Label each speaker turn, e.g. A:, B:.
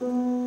A: Música